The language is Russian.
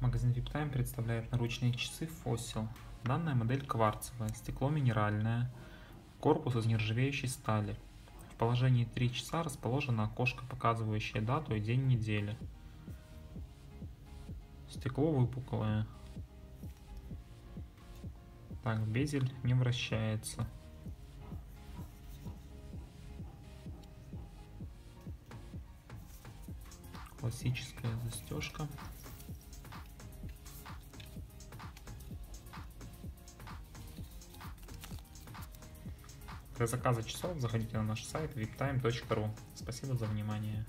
Магазин VIPTime представляет наручные часы Fossil. Данная модель кварцевая, стекло минеральное, корпус из нержавеющей стали. В положении 3 часа расположено окошко, показывающее дату и день недели. Стекло выпуклое. Так, безель не вращается. Классическая застежка. Для заказа часов заходите на наш сайт viptime.ru. Спасибо за внимание.